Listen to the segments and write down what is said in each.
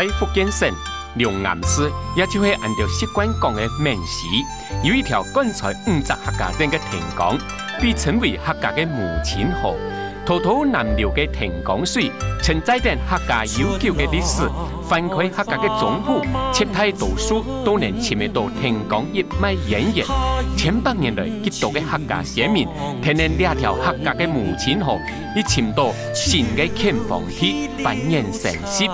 在福建省龙岩市，也就是按照习惯讲的闽时，有一条贯穿五十客家镇的田江，被称为客家的母亲河。滔滔南流的田江水，承载着客家悠久的历史。翻开客家的总谱，切太多书都能亲得到田江一脉渊源。千百年来，极多的客家先民，凭着两条客家的母亲河，一寻到新的乾丰体，繁衍生息。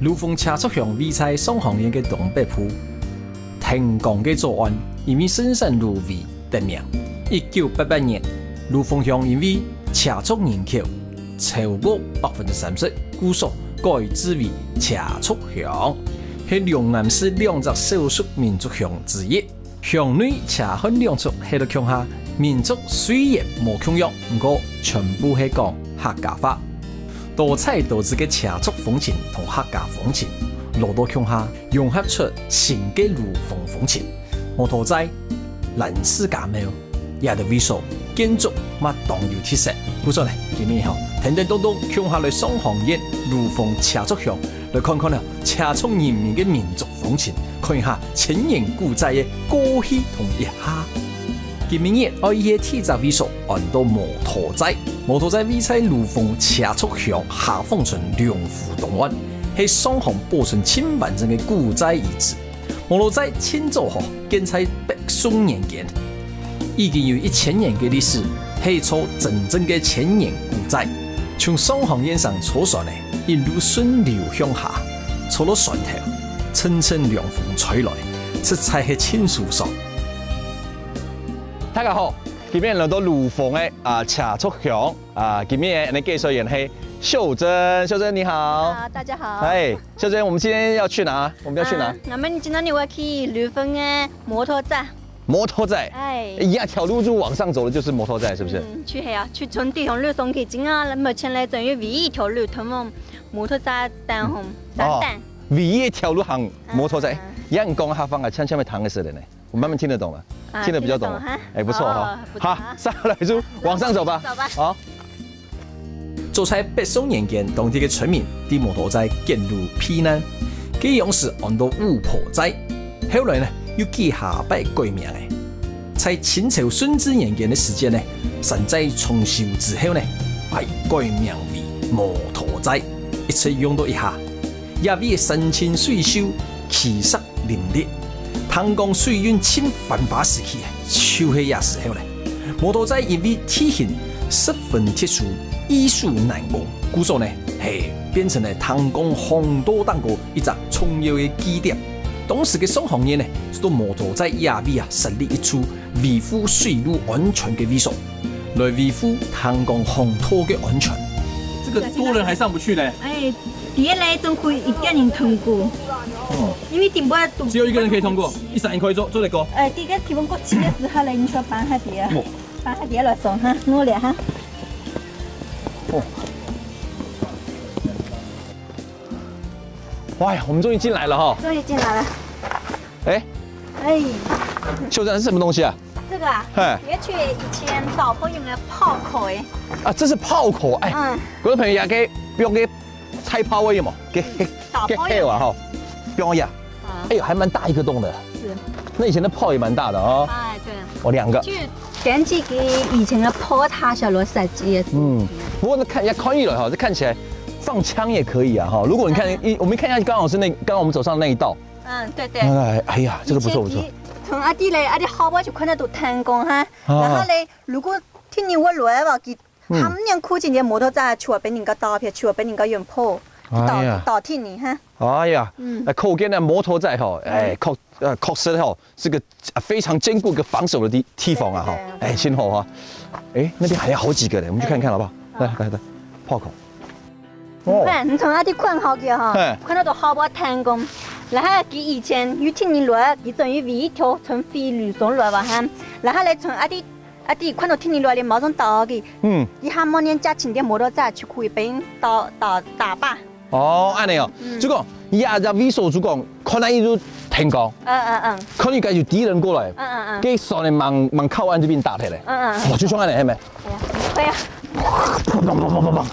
陆丰车出乡位在双行县的东北部，田江的左岸，因为深山芦苇得名。一九八八年，陆丰乡因为车速人口超过百分之三十，故所改制为车速乡，是龙岩市两个少数民族乡之一。乡内车分两处，喺度乡下民族虽然无穷样，不过全部系讲客家话。多彩多姿的车族风情同客家风情，落到乡下融合出新的陆丰风情。摩托仔、蓝丝架庙，也得为所建筑嘛，当有特色。不错嘞，今年后停停动动，乡下来双行业陆丰车族乡，来看看呢车速人民的民族风情，看一下千年古寨的歌戏同一下。今明日我以些铁闸为所按到摩托仔。摩托仔位在陆丰车速乡下凤村两湖东湾，是双行保存千完整的古寨遗址。摩托仔建造后建在北宋年间，已经有一千年的历史，是撮真正的千年古寨。从双行沿上坐船呢，一路顺流向下，坐到船头，层层凉风吹来，实在是清舒爽。大家好，今天来到鲁峰的啊车速乡啊，今天的介绍人是秀珍，秀珍你好。啊，大家好。哎，秀珍，我们今天要去哪？我们要去哪？我们今天要去鲁峰的摩托站。摩托仔。哎，一样条路就往上走的就是摩托仔，是不是？嗯，去黑啊，去从地方路上去进啊，目前来等于唯一一条路通往摩托仔单红三单。唯一一条路行摩托仔，一样讲下方啊，像像没谈的似的呢。我慢慢听得懂了，听得比较懂，哎，不错哈。好，上来就往上走吧。走吧。好。早在北宋年间，当地的村民对摩托仔建路避难，给用是按到五婆仔。后来呢，又记下摆改名的。在清朝顺治年间的时间呢，神寨重修之后呢，改名为摩托仔，一切用到一下，也为山清水秀，气色凛冽。汤江水运清繁华时期，就是也时候嘞。摩托仔因为体型十分特殊，艺术难忘，故所呢，嘿，变成了唐江红多当个一只重要的基点。当时的双行业呢，都摩托仔亚为啊设立一处维护水路安全的卫所，来维护汤江航土的安全。这个多人还上不去呢。哎。第一来总可以一个人通过，哦，因为顶部只有一个人可以通过，一三可以做做得过。哎，第一个提问过去的时候呢，你说帮下爹，帮下爹来送哈，努力哈。哦，哇，我们终于进来了哈！终于进来了。哎，哎，秀珍是什么东西啊？这个啊，哎，也去以前导播用的炮口哎。啊，这是炮口哎。嗯。各位朋友也可以不用给。拆炮位嘛，给给给开完哈，标呀，哎呦，还蛮大一个洞的。是。那以前的炮也蛮大的啊。哎，对。哦，两个。就根据给以前的炮塔小罗设计。嗯。不过那看也可以了哈，这看起来放枪也可以啊哈。如果你看一，我们看一下，刚好是那刚刚我们走上那一道。嗯，对对。哎，哎呀，这个不错不错。从阿弟嘞，阿弟好不就看得到弹弓哈。然后嘞，如果听你我来话，给。他们娘苦尽的摩托车，去被人家打偏，去被人家用破，倒倒替你哈。哎呀，嗯，可见的摩托车哈，哎，靠呃确实哈是个非常坚固个防守的地地方啊哈。哎，幸好哈，哎，那边还有好几个呢，我们去看看好不好？来来来，炮口。哦，你从那里看好去哈，看到都好多弹弓，然后佮以前有听你来，佢等于为一条从飞路上来吧哈，然后来从阿弟阿！弟，看到听你来的毛种刀的，嗯，你还某年加轻点摩托车去可以被人打打打吧？哦，安尼哦，这个压在微缩主讲，可能一路停工，嗯嗯嗯，可能继续敌人过来，嗯嗯嗯，给上来往往靠岸这边打起来，嗯嗯，哇，就像安尼，系咪？可以啊。砰砰砰砰砰砰！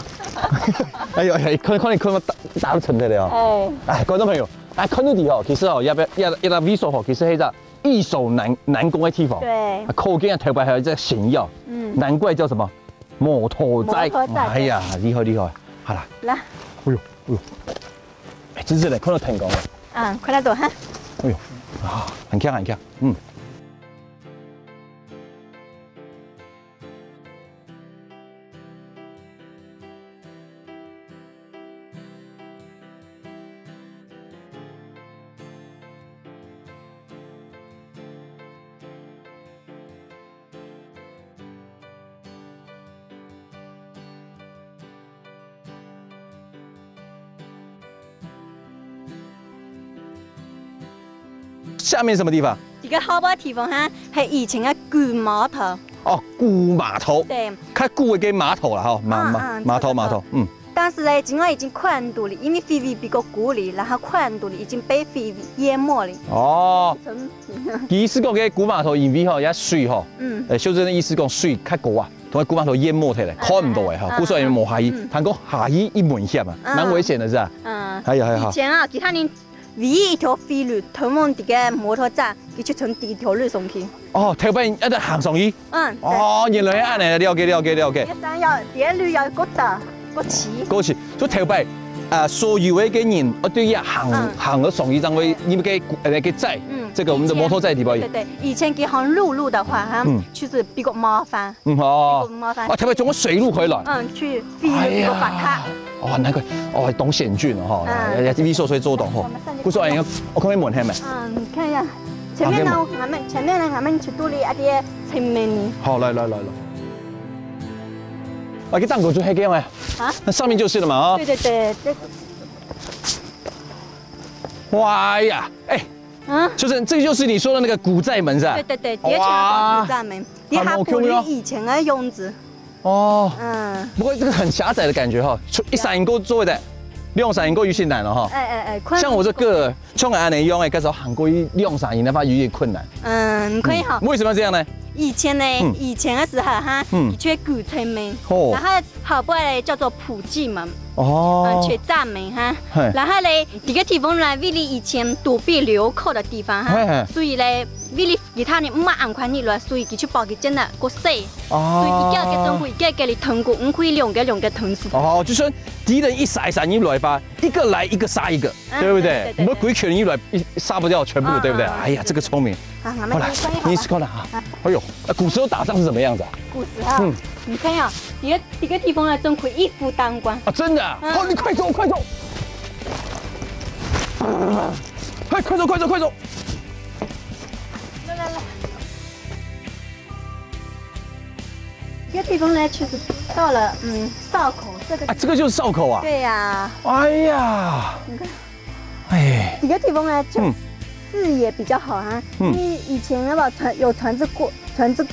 哎呦哎，可能可能可能打打到沉起来哦。哎，哎，观众朋友，哎，看到底哦，其实哦，要不要要要那微缩哦，其实系只易守难难攻的地方。对。靠近啊，头白还有这显要，嗯，难怪叫什么摩托仔。哎呀，厉害厉害，好啦。来。哎呦哎呦，哎，真是的，看到成功了。嗯，快来躲哈。哎呦，啊，很强很强，嗯。下面什么地方？一个好的地方哈，是以前的古码头。哦，古码头。对。看古的码头了哈，码码码头码头，嗯。但是呢，今晚已经宽度了，因为飞位比较高了，然后宽度了已经被飞位淹没了。哦。意思讲，个古码头因为哈也水哈，嗯，诶，修正的意思讲水较高啊，同埋古码头淹没起来，看唔到诶哈，古时候因为冇下雨，但讲下雨一危险啊，蛮危险的是吧？嗯。还有还有。以前啊，其他人。唯一一条飞路通往这个摩托站，佢就从第一条路上去。哦，头边一直行上去。嗯。哦，原来系安尼，了解了解了解。一山要第一路要过达过去。过去，就头边啊，所有的个人，我对呀行行了上去，张为你们给呃给载。嗯。这个我们的摩托载地方。对对，以前给行陆路的话，哈，就是比较麻烦。嗯哦。比较麻烦。啊，特别从个水路回来。嗯，去飞路比较发达。哦，难怪哦，懂险峻哦，哈，也是微缩水做懂吼。不说哎，我可以问下没？嗯，看一下，前面呢，我们前面呢，我们去独立一啲前面呢。好，来来来来。啊，给档口就黑嘅没？啊？那上面就是了嘛，啊？对对对，对。哇呀，哎，嗯，就是这就是你说的那个古寨门是吧？对对对，的确是古寨门，叠下不是以前的样子。哦，嗯，不过这个很狭窄的感觉哈，一闪一过做的，两闪一过有些难了哈。哎哎哎，像我这个像安尼用哎，开始韩国一两闪一的话有点困难。嗯，可以哈。为什么这样呢？以前呢，以前的时候哈，嗯，缺古城门，然后后边呢叫做普济门。哦，嗯，去赞美哈，然后嘞，这个地方呢，为了以前躲避流寇的地方哈，所以嘞，为了其他人唔买安宽你了，所以佢去包给真的过细，所以一个个政府一个个嚟通过，唔可以两个两个同时。哦，就说敌人一杀一杀你来吧，一个来一个杀一个，对不对？我们鬼犬一来一杀不掉全部，对不对？哎呀，这个聪明。好来，你试看了哈。哎呦，古时候打仗是什么样子啊？古时候，嗯，你看呀，一个一个地方呢，真可以一夫当关啊！真的，好，你快走，快走！快，快走，快走，快走！来来来，这个地方呢，确实到了，嗯，哨口这个啊，这个就是哨口啊。对呀。哎呀，你看，哎，一个地方呢，就。视野比较好啊，因为以前那个船有船只过船只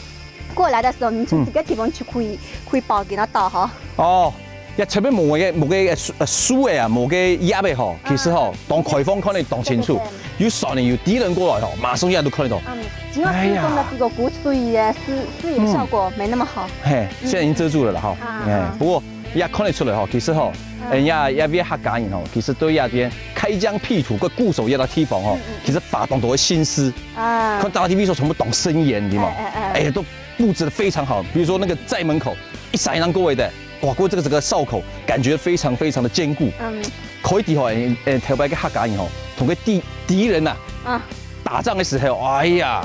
过来的时候，你从这个地方去可以可以包给他倒哈。哦，一前面冇个冇个树树的啊，冇个叶的哈，其实哈当开放可能当清楚，有少年有敌人过来哈，马上一下都看得到。嗯，今晚天空的这个古所以视视野效果没那么好。嘿，现在已经遮住了了哈。哎，不过也看得出来哈，其实哈。人家一边客家人哦，其实对那边开疆辟土个固守一个地方哦，其实发动多心思啊。看大 TV 说全部懂森严的嘛，哎呀，都布置的非常好。比如说那个在门口一闪一张各位的，哇，过这个整个哨口感觉非常非常的坚固。嗯，可以的话，呃，特别个客家人吼，同个敌敌人呐，啊，打仗的时候，哎呀，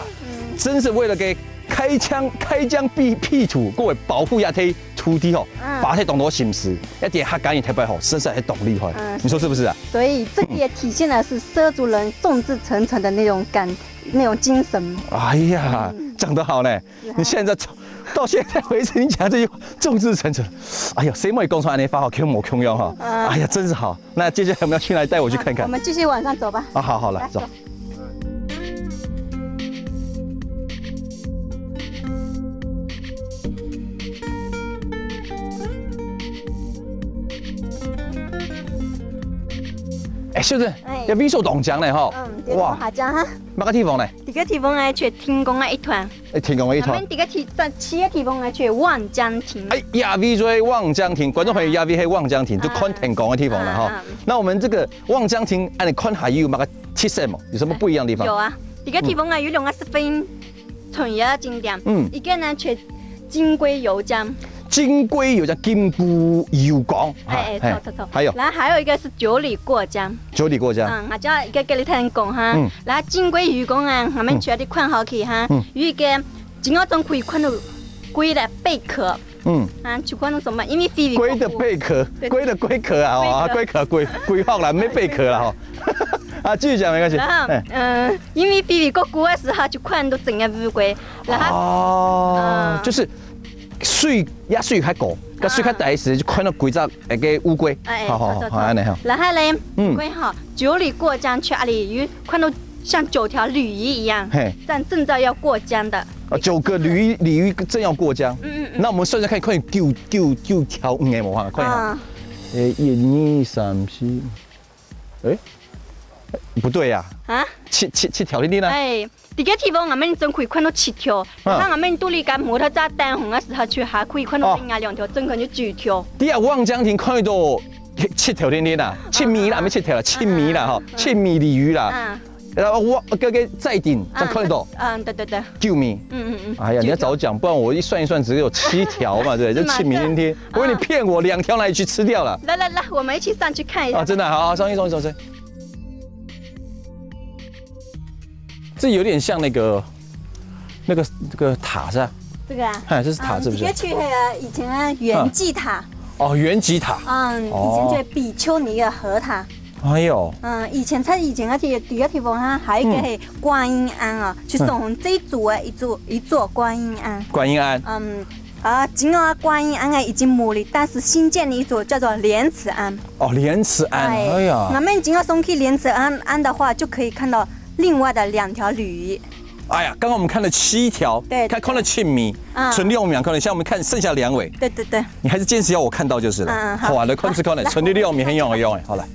真是为了给开枪开疆辟辟土，各位保护亚太。土地哦，发起动多心思，一点客家人特别好，实在很懂厉害。你说是不是啊？所以这个也体现的是畲族人众志成城的那种感，那种精神。哎呀，讲得好呢！你现在到现在为止，你讲这句话众志成城，哎呀，谁没工厂安尼发好，Q 某 Q 用哈？哎呀，真是好。那接下来我们要去哪里？带我去看看。我们继续往上走吧。啊，好好来走。哎，小郑，要美术动江嘞哈。嗯，哇，下江哈。哪个地方呢？这个地方呢，去天宫的一团。哎，天宫的一团。我们这个地在七个地方呢，去望江亭。哎，亚威在望江亭，观众朋友亚威喺望江亭，就看天宫的地方了哈。那我们这个望江亭，按你看下有哪个特色嘛？有什么不一样的地方？有啊，这个地方啊，有两个十分重要的景点。嗯。一个呢，去金龟游江。金龟有叫金龟游江，哎哎，错错错，还有，然后还有一个是九里过江，九里过江，嗯，我叫一个给你听讲哈，然后金龟鱼缸啊，我们全的看好去哈，有一个金鳌中可以看到龟的贝壳，嗯，啊，就看到什么？因为菲菲龟的贝壳，龟的龟壳啊，哦，龟壳龟龟好了，没贝壳了哈，啊，继续讲没关系。然后，嗯，因为菲菲过古的时候就看到整个乌龟，然后，哦，就是。水压水开高，个水开大时就看到几只那个乌龟。哎，好好好，安尼好。然后呢，嗯，龟哈，九里过江去阿里，鱼看到像九条鲤鱼一样，嘿，正正在要过江的。啊，九个鲤鱼，鲤鱼正要过江。嗯嗯嗯。那我们算算看，可以九九九条鱼冇哈？看一下。诶，一、二、三、四。哎，不对呀。啊？七七七条的呢？哎。这个地方我们真可以看到七条，然后我们都里干摩托车单红的时候去，还可以看到另外两条，总共就九条。第二望江亭看到七条天天啦，七米啦，没七条啦，七米啦哈，七米鲤鱼啦。嗯然后我哥哥再顶再看到，嗯，对对对，救命。嗯嗯嗯。哎呀，你要早讲，不然我一算一算只有七条嘛，对，就七米天天。我以为你骗我，两条哪里去吃掉了？来来来，我们一起上去看一下。啊，真的，好好上去上去上去。这有点像那个那个这个塔是吧？这个啊，哎，这是塔是不是？别去那个以前啊，圆寂塔。哦，圆寂塔。嗯，以前就比丘尼的河塔。哎呦。嗯，以前在以前那些第二地方哈，还有一个是观音庵啊，去送这一组的一座一座观音庵。观音庵。嗯，啊，今啊观音庵啊已经没了，但是新建了一座叫做莲池庵。哦，莲池庵。哎呀。我们今个送去莲池庵庵的话，就可以看到。另外的两条鲤鱼，哎呀，刚刚我们看了七条，对，看看了七米，纯六米，可能像我们看剩下两尾，对对对，你还是坚持要我看到就是了，嗯，好，来控制看了，纯六米很有用哎，好了，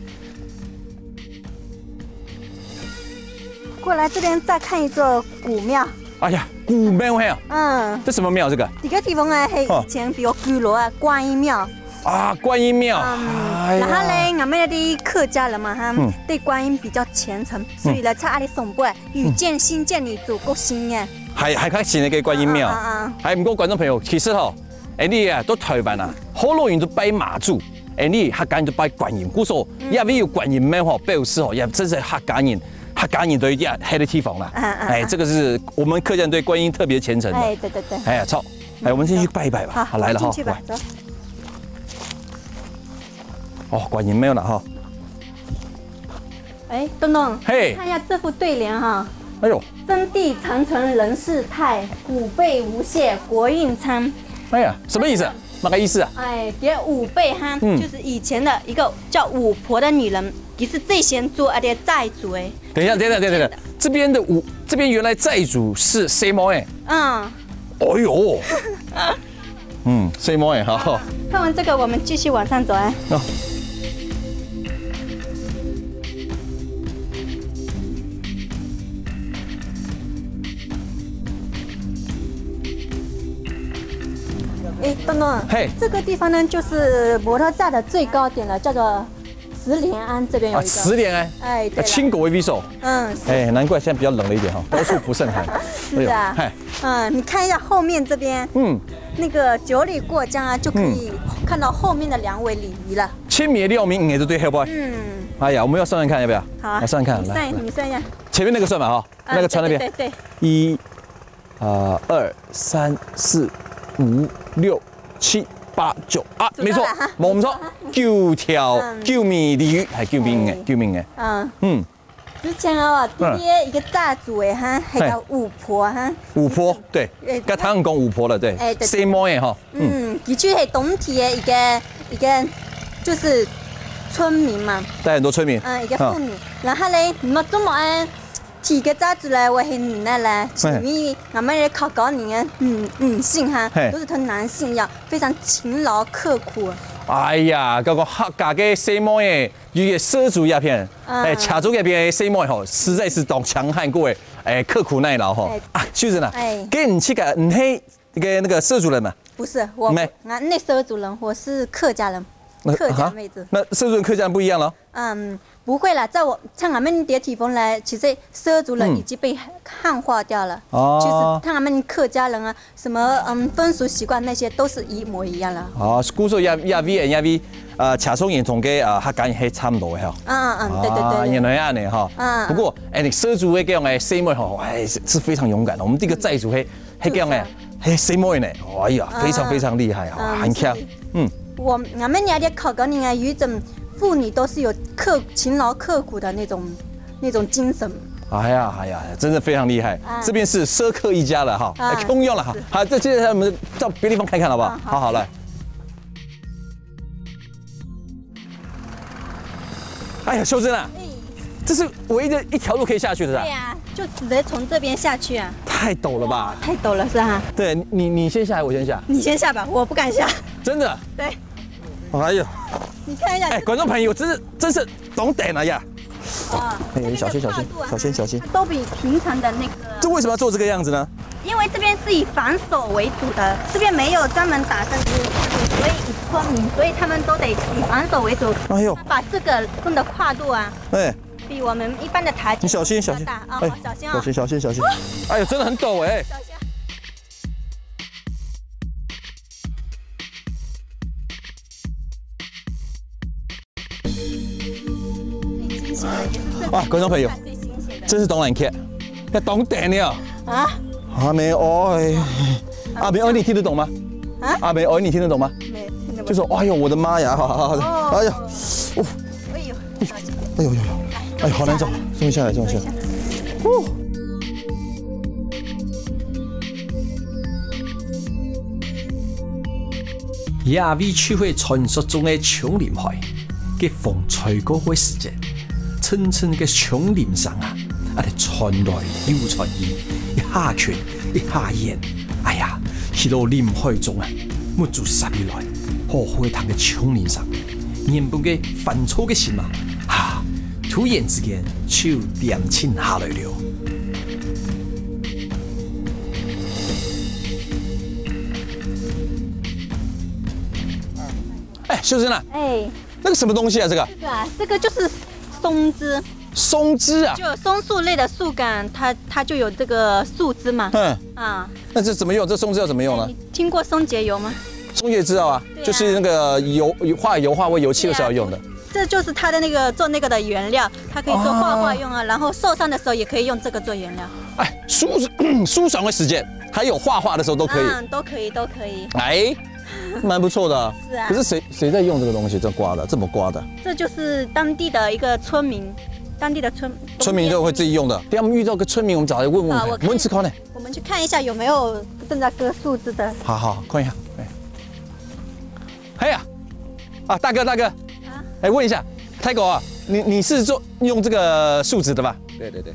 过来这边再看一座古庙，哎呀，古庙哎，嗯，这什么庙这个？这个地方啊，是以前比较古老啊观音庙。啊，观音庙。然后呢，我们那的客家人嘛哈，对观音比较虔诚，所以来在阿里送拜，遇见新建的祖国新年。还还开新的个观音庙，还唔过观众朋友，其实吼，哎你啊，都台湾啊，好多人都拜妈祖，哎你客家人就拜观音，故说因为有观音庙吼，表示吼也真是客家人，客家人都一样黑的地方啦。哎，这个是我们客家人对观音特别虔诚的。哎，对对对。哎呀，操！哎，我们先去拜一拜吧。好，来了哈。进去吧，走。哦，观音没有了哈。哎，东东，嘿，看一下这副对联哈。哎呦，真谛长存人世态，五辈无限国运昌。哎呀，什么意思？哪个意思啊？哎，给五辈哈，就是以前的一个叫五婆的女人，也是最先做啊的债主哎。等一下，等一下，等一下，这边的五，这边原来债主是谁么哎？嗯。哎呦。嗯，谁么哎？好。看完这个，我们继续往上走哎。哎，东东，嘿，这个地方呢，就是摩托站的最高点了，叫做慈莲庵，这边有一个。慈莲庵，哎，青果为匕首，嗯，哎，难怪现在比较冷了一点哈，高处不胜寒。是啊，嗨，嗯，你看一下后面这边，嗯，那个九里过江啊，就可以看到后面的两尾鲤鱼了。千米六米，也是对，好不好？嗯，哎呀，我们要算算看，要不要？好，来算看，来，算，你算一下，前面那个算吧，哈，那个船那边，对对，一，啊，二三四。五六七八九啊，没错，冇错，九条九米鲤鱼，系救命嘅，救命嘅。嗯嗯，之前啊，第一一个大组诶哈，系叫五婆哈。五婆对，跟他们讲五婆了对。什么诶哈？嗯，的确系冬天的一个一个就是村民嘛。带很多村民。嗯，一个妇女，然后咧，冇这么安。提个渣子来，我是女的嘞，因为我们也考高龄的女女性哈，都是同男性一样非常勤劳刻苦。哎呀，嗰个客家嘅西门诶，有个蛇族鸦片，哎，卡族嗰边嘅西门吼，实在是当强悍过诶，哎，刻苦耐劳吼。啊，秀珍啊，跟你去个，你嘿，那个那个蛇族人嘛？不是，我没，啊，那蛇族人，我是客家人，客家妹子。那畲族人、客家人不一样了？嗯。不会了，在我像俺们叠体风来，其实畲族人已经被汉化掉了。哦。其实看俺们客家人啊，什么嗯风俗习惯那些都是一模一样了。哦，古时候也也 V 也 V，呃，茶松人同嘅啊客家人系差唔多嘅哈。嗯嗯嗯，对对对。原来啊你哈。嗯。不过哎，你畲族嘅这样嘅 C 妹哈，哎是非常勇敢的。我们这个寨族系系这样嘅，系 C 妹呢，哎呀，非常非常厉害啊，很强。嗯。我俺们家的客家人啊，有一种。妇女都是有刻勤劳刻苦的那种那种精神。哎呀哎呀，真的非常厉害。这边是奢客一家了哈，通用了哈。好，再接下来我们到别地方看看好不好？好好来。哎呀，修真啊，这是唯一的一条路可以下去的是吧？对呀，就只能从这边下去啊。太陡了吧？太陡了是吧？对你，你先下来，我先下。你先下吧，我不敢下。真的？对。哎呦。你看一下，哎，观众朋友，真是真是懂点了呀！啊，哎，小心小心，小心小心，都比平常的那个。这为什么要做这个样子呢？因为这边是以防守为主的，这边没有专门打针的，所以村民，所以他们都得以防守为主。哎呦，把这个洞的跨度啊，哎，比我们一般的台你小心小心啊，小心啊，小心小心小心，哎呦，真的很陡哎。哇，观众朋友，这是东南客，要懂点了啊！阿美哦，阿美哦，你听得懂吗？啊，阿美哦，你听得懂吗？没听得懂。就说，哎呦，我的妈呀！好好好，哎呦，哦，哎呦，哎呦呦呦，哎呦，好难走，终于下来，终于下来。哦。亚维区会传说中的琼林海，给风吹过的时间。层层嘅熊脸上啊，啊，哋传来又传去，一下拳，一下烟，哎呀，去到林海中啊，没住十里来，好灰堂嘅熊脸上，原本嘅犯错嘅心啊，啊，突然之间就点清下来了。哎，秀珍啊，哎，那个什么东西啊？这个，对啊，这个就是。松枝，松枝啊，就松树类的树干，它它就有这个树枝嘛。嗯啊，那这怎么用？这松枝要怎么用呢？听过松节油吗？松节知道啊，就是那个油画油画或油漆的时候用的。这就是它的那个做那个的原料，它可以做画画用啊，然后受伤的时候也可以用这个做原料。哎，舒舒爽的时间，还有画画的时候都可以。嗯，都可以，都可以。哎。蛮不错的，是啊。可是谁谁在用这个东西？这刮的，这么刮的？这就是当地的一个村民，当地的村村民就会自己用的。等下我们遇到个村民，我们找来问问。我们吃烤呢？我们去看一下有没有正在割树枝的。好好看一下。哎，嘿呀，啊大哥大哥，啊，哎问一下，泰狗啊，你你是做用这个树枝的吧？对对对。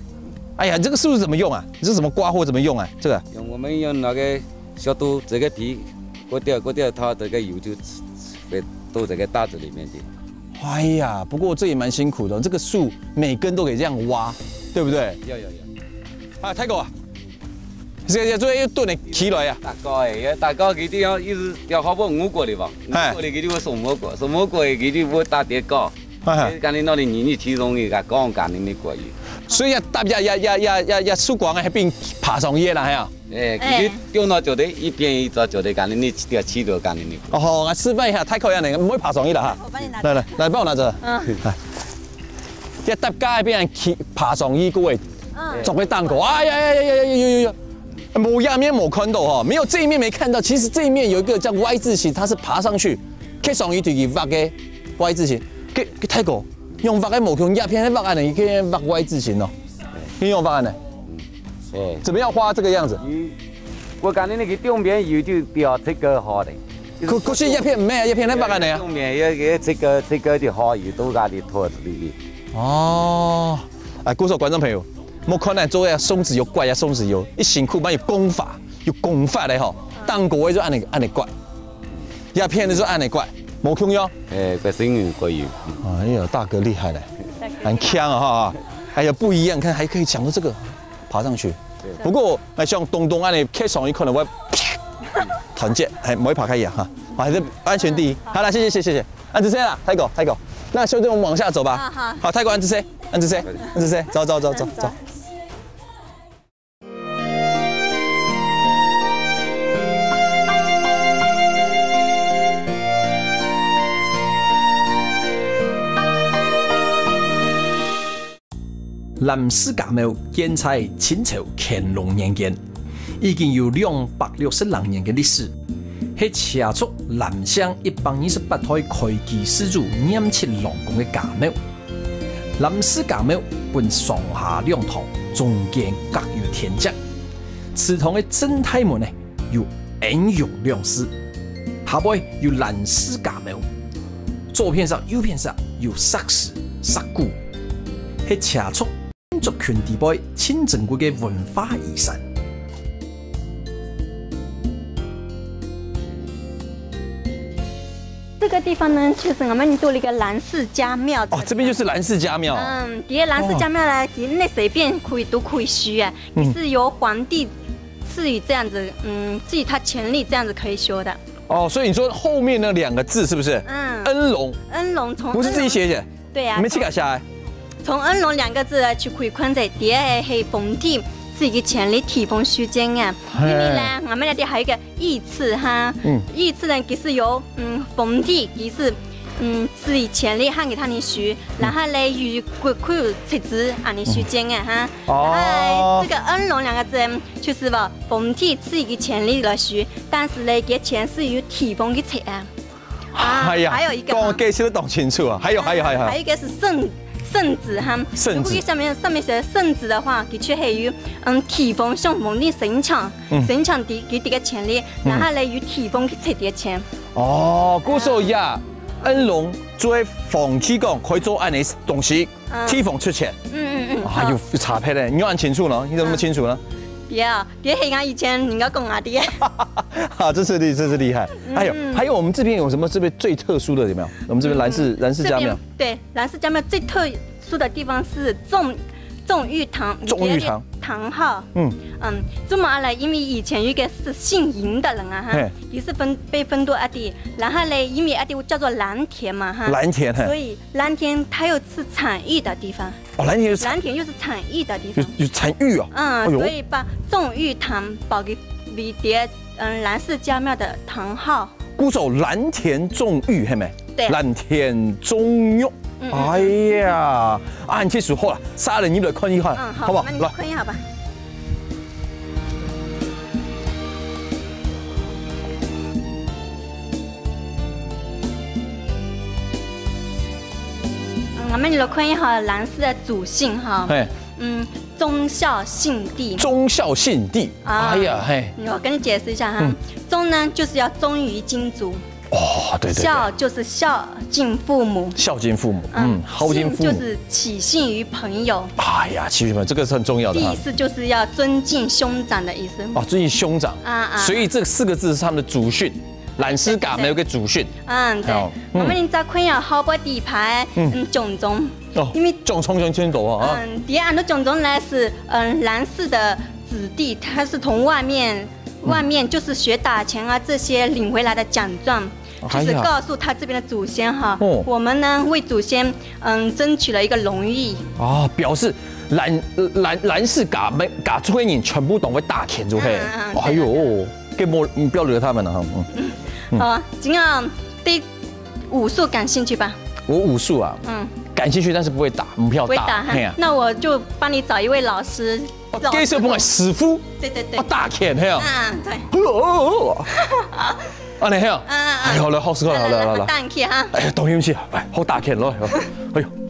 哎呀，这个树枝怎么用啊？你是怎么刮或怎么用啊？这个？用我们用那个小刀这个皮。割掉，割掉，它这个油就被倒这个袋子里面的。哎呀，不过这也蛮辛苦的，这个树每根都可以这样挖，对不对？要要要。啊，太哥啊，这这做一吨的起来呀。大哥哎，大哥佢哋要一直要好不五过嚟吧？五过嚟佢哋会送五过，送五过佢哋会打点高。哎，今年那里年年其中一个刚干的那过去。所以要搭呀呀呀呀呀呀，树光啊，那边爬上叶了，系啊。哎，你掉到脚底，一边一只脚底，干你你这个起脚干你你。哦，我示范一下，太可怜了，不会爬上去了哈。我帮你拿。来来来，帮我拿着。嗯。来，这搭街边去爬上去嗯，做个蛋糕？哎呀呀呀呀呀呀呀！某一面某看到哈，没有这一面没看到。其实这一面有一个叫 Y 字形，它是爬上去，可以上一堆去挖个 Y 字形。给给泰国用挖个某孔压片，挖个呢，可以挖 Y 字形哦。你用挖个呢？哎，怎么样花这个样子？我感觉那个东边有就标这个好的。可可是一片没啊，一片那不干的呀。东边有个这个这个的好有多大的托子的哦，哎，各位观众朋友，莫看那做呀松子油怪呀松子油，一辛苦蛮有功法，有功法的哈。当国就按你按你怪，一片的就按你怪，冇空哟。哎，个声音可以。哎呀，大哥厉害嘞，很强啊哈！哎呀，不一样，看还可以抢到这个，爬上去。不过那像东东安尼 K 上去可能会团结，哎，唔可以爬开一哈，还是安全第一。好了，谢谢谢谢谢，安子 C 啦，泰狗泰狗。那兄弟我们往下走吧。好，好，泰狗安子 C，安子 C，安子 C，走走走走走。南寺家庙建在清朝乾隆年间，已经有两百六十六年的历史，是车族南乡一百二十八台开基始祖念七郎公的家庙。南寺家庙分上下两堂，中间各有天井。祠堂的正太门呢，有恩永两寺，下背有南寺家庙。左片上、右片上有石狮、石鼓，是车族。族群地位清珍贵的文化遗产。这个地方呢，就是我们做了一个蓝氏家庙。哦，这边就是蓝氏家庙。嗯，底下蓝氏家庙呢，其实那随便可以都可以修啊，你是由皇帝赐予这样子，嗯，赐予他权力这样子可以修的。哦，所以你说后面那两个字是不是？嗯，恩龙。恩龙从不是自己写写。对呀。你们去改下来。从“恩龙”两个字就可以看在第二是封地是一个权力提供书间啊，因为呢，我们那里还有一个义次哈，义次呢，其实由嗯封地，其实嗯自己权力喊给他的书，然后呢与国库设置俺的书间啊哈，然后这个“恩龙”两个字就是吧，封地是一个权力的书，但是呢，给钱是由提供的钱啊，啊，还有一个，我解释得懂清楚啊，还有还有还有，还有一个是圣。圣旨哈，如果上面上面写圣旨的话，的确系有嗯提防向皇帝申请，申请给给这个权利，然后呢由提防去出点钱。哦，故说呀，恩龙作为皇帝讲可以做安尼东西，提防出钱。嗯嗯嗯。啊，有查配的，你要按清楚呢？你怎么清楚呢？别，别黑俺以前人家讲阿爹。哈，这是厉，这是厉害。还有，还有我们这边有什么这边最特殊的有没有？我们这边蓝氏蓝氏家庙。对，蓝氏家庙最特殊的地方是种种玉堂。种玉堂。堂号。嗯嗯，这么来，因为以前有一个是姓银的人啊哈，也是分被分到阿弟，然后嘞，因为阿弟叫做蓝田嘛哈。蓝田。所以蓝田它又是产玉的地方。哦，蓝田。蓝田又是产玉的地方。有有产玉哦。嗯，所以把种玉堂保给李蝶。嗯，蓝氏家庙的堂号，古走蓝田种玉，嘿没？对，蓝田种玉。哎呀，按切数好了，杀人你们来看一看，好不好？来看一下吧。嗯，我们来看一下蓝氏的祖姓哈。哎，嗯。忠孝信弟，忠孝信弟，哎呀嘿！我跟你解释一下哈，忠呢就是要忠于金主，哦对对，孝就是孝敬父母，孝敬父母，嗯，孝敬父母。就是起信于朋友，哎呀，起信朋友这个是很重要的，意思就是要尊敬兄长的意思，哦，尊敬兄长，啊啊，所以这四个字是他们的祖训。蓝丝嘎没有个祖训，嗯，对，我们今朝看下好不底牌，嗯，种种，哦，因为种种种清楚啊，嗯，第二的种种呢是，嗯，蓝氏的子弟，他是从外面，外面就是学打拳啊这些领回来的奖状，就是告诉他这边的祖先哈，我们呢为祖先，嗯，争取了一个荣誉，啊，表示蓝蓝蓝氏嘎没嘎出黑人全部懂会打钱就嘿，哎呦，给莫你不要惹他们了哈，嗯。好，今晚对武术感兴趣吧？我武术啊，嗯，感兴趣，但是不会打，不要打。那我就帮你找一位老师。介绍帮我师傅。对对对。打拳，嘿啊。嗯，对。啊，你嘿啊。嗯嗯。哎，好了，好，师傅，来来来来。打拳哈。哎呀，当勇气，哎，好打拳咯，哎呦。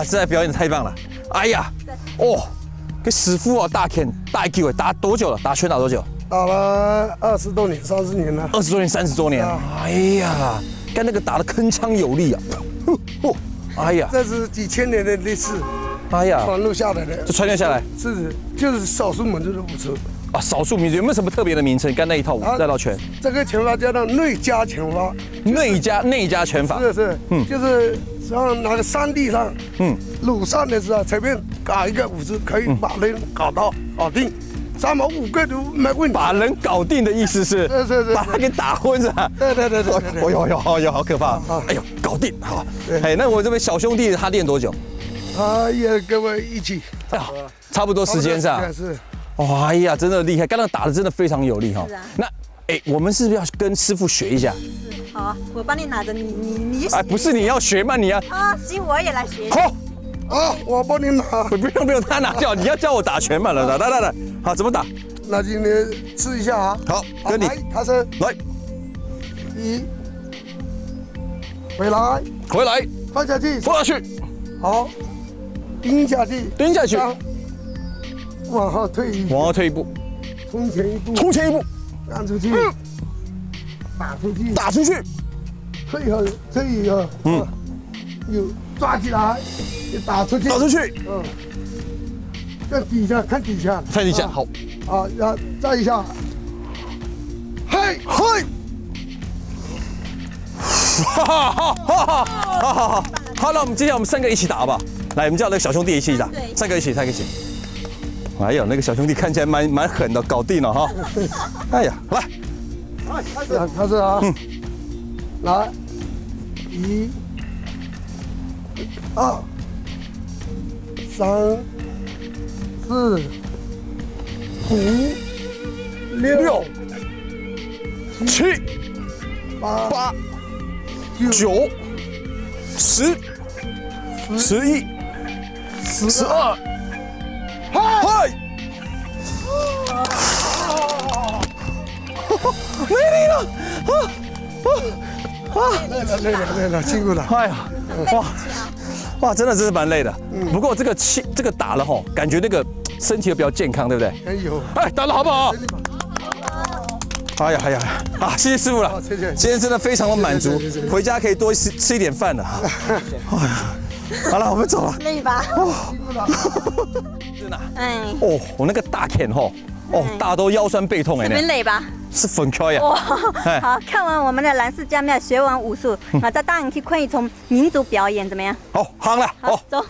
呀呀呀呀呀！实在表演的太棒了！哎呀，哦，给师傅啊，大拳大球，打多久了？打拳打多久？打了二十多年，三十年了。二十多年，三十多年。哎呀，跟那个打的铿锵有力啊！哦，哎呀，这是几千年的历史。哎呀，传录下来的，就传承下来。是，就是少数民族的武术。啊，少数民族有没有什么特别的名称？跟那一套那套拳？这个拳法叫做内家拳法。内家内家拳法。是是，嗯，就是像那个山地上，嗯，路上的时候随便搞一个武术，可以把人搞到搞定，三毛五个都没问题。把人搞定的意思是？是是是。把他给打昏是吧？对对对对。哎呦呦呦，好可怕！哎呦，搞定好。哎，那我这位小兄弟他练多久？他也跟我一起，差不多时间上。是。哎呀，真的厉害！刚刚打的真的非常有力哈。是啊。那，哎，我们是不是要跟师傅学一下？是。好啊，我帮你拿着，你你你。哎，不是你要学吗？你要。啊，行，我也来学。好。啊，我帮你拿。不用不用，他拿掉。你要教我打拳嘛？来来来来，好，怎么打？那今天试一下啊。好，跟你。开始。来。一。回来。回来。放下去。放下去。好。蹲下去。蹲下去。往后退一步，往后退一步，冲前一步，冲前一步，让出去，打出去，打出去，退后，退以后，嗯，有抓起来，又打出去，打出去，嗯，在底下看底下，看底下，好，啊，然后再一下，嘿，嘿，哈哈哈哈哈，好好好，好，那我们接下来我们三个一起打好不好？来，我们叫那个小兄弟一起打，三个一起，三个一起。哎呦，那个小兄弟看起来蛮蛮狠的，搞定了哈！哎呀，来，开始，开始啊！嗯，来，一、二、三、四、五、六、七、八、九、十、十一、十二。没力了！啊啊！累了累了累了，辛苦了！哎呀，哇哇，真的真是蛮累的。不过这个气这个打了吼，感觉那个身体又比较健康，对不对？哎呦！哎，打的好不好？哎呀哎呀！啊，谢谢师傅了。谢谢。今天真的非常的满足，回家可以多吃吃一点饭了。哎呀！好了，我们走了。累吧？哦，真的。哎。哦，我那个大钳吼，哦，大都腰酸背痛哎。这边累吧？是分开呀。哇。好看完我们的蓝氏家庙，学完武术，啊，再带你去看一场民族表演，怎么样？好，好了，好，走。